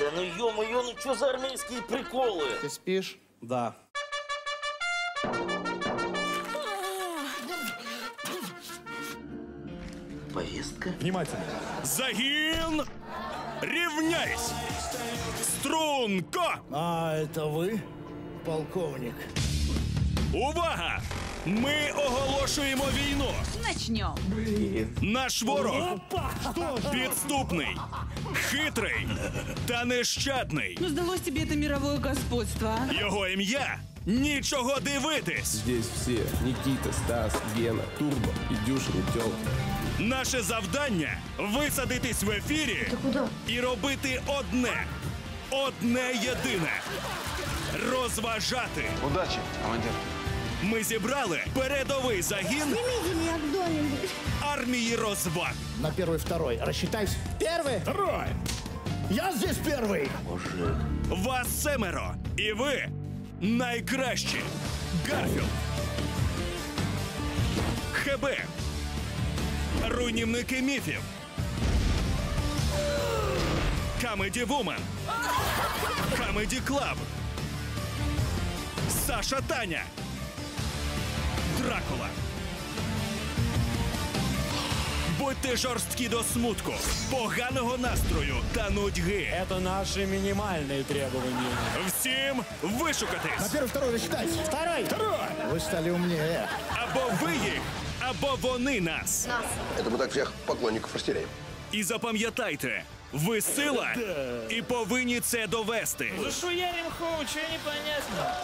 Да ну ё-моё, ну что за армейские приколы? Ты спишь? Да. Повестка? Внимательно. Загін! Рівняйсь! Струнко! А, это вы, полковник? Увага! Ми оголошуємо війну! Начнем. Наш ворог підступний, хитрий та нещадний. Ну, сдалось тебе это мировое господство. а? Його ім'я нічого дивитись. Здесь все. Никита, Стас, Гена, Турбо и Дюшин Тёлка. Наше завдання висадитись в ефірі і робити одне. Одне єдине. Розважати. Удачи, командир. Ми зібрали передовий загін Видели меня кто-нибудь? армії розваг. На первый, второй. Рассчитайся. Первый? Второй. Я здесь первый. Вас семеро. І ви найкращі. Гарфілд. ХБ. Руйнівники міфів. Камеді Вумен. Камеді Клаб. Саша Таня. Дракула. Будьте жорсткі до смутку, поганого настрою та нудьги. Это наши минимальные требования. Всім вишукатись. Первый, второй, рассчитайся. Второй. Второй. Вы стали умнее. Або ви їх, або вони нас. Это мы так всех поклонников растеряем. І запам'ятайте, ви сила і повинні це довести. Шуярим хоу, что непонятно?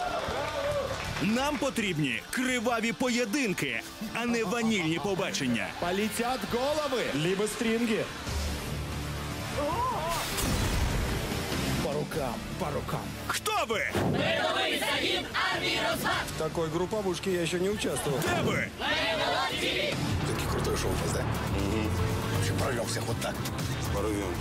Нам потрібні криваві поєдинки, а не ванільні побачення. Полетят головы, либо стринги. По рукам, по рукам. Хто ви? В такой групповушке я еще не участвовал. Де ви? Таки крутой шоу, да? В общем, прорвем всех вот так. Порвем.